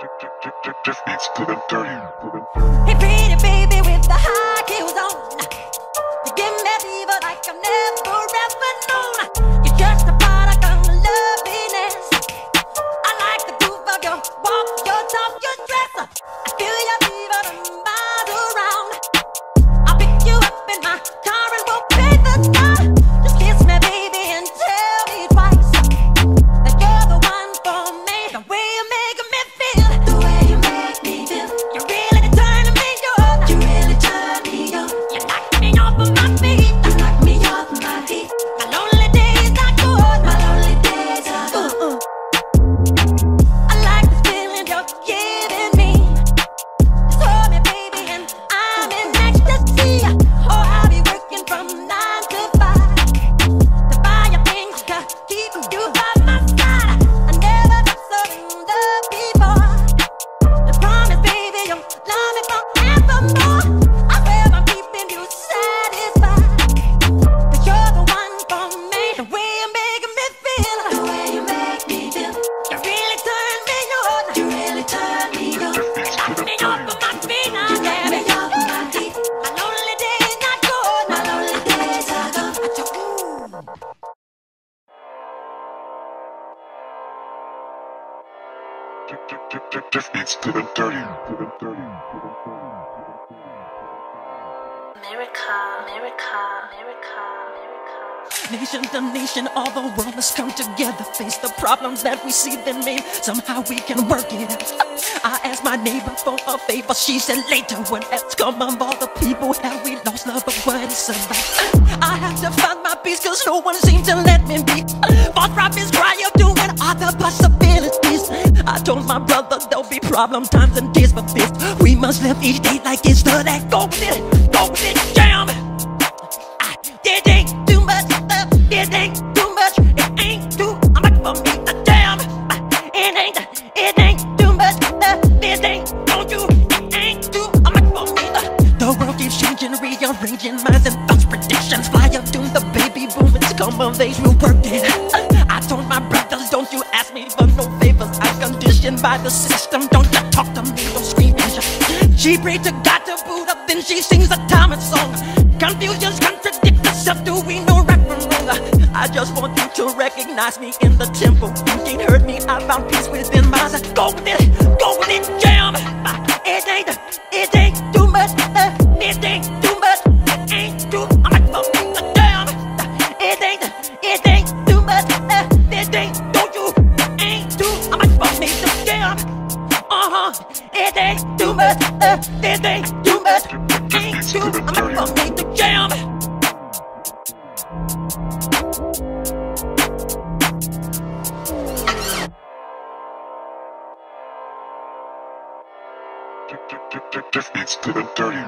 Hey, pretty baby with the high heels on. You give me fever like I've never ever known. You're just a product of loveliness. I like the groove of your walk, your talk, your dress. I feel your Just beats to them dirty. America, America, America, America. Nation to nation, all the world must come together. Face the problems that we see, then maybe somehow we can work it out. I asked my neighbor for a favor. She said later, when that's come of all the people have we lost love of what it's about. I have to find my peace, cause no one seems to let me be. False prophets cry of doing all the possibilities. I told my brother there'll be problem times and tears for fears. We must live each day like it's the that golden, golden jam. I it ain't too much, it ain't too much, it ain't too much for me to. Uh, It ain't, it ain't too much, it ain't, don't you, it ain't too much for me. The world keeps changing, rearranging minds and thoughts, predictions. Fly up to the baby boom, it's come of age, by the system, don't you talk to me, don't scream and shout. She prayed to God to up, then she sings a Thomas song. Confusions contradict themselves, do we know right from wrong? I just want you to recognize me in the temple. You can't hurt me, I found peace within myself. Go with it, go with it, jam. It ain't, Uh-huh, it ain't too much, uh, it ain't too much, ain't too me to make the jam. Just beats to them dirty.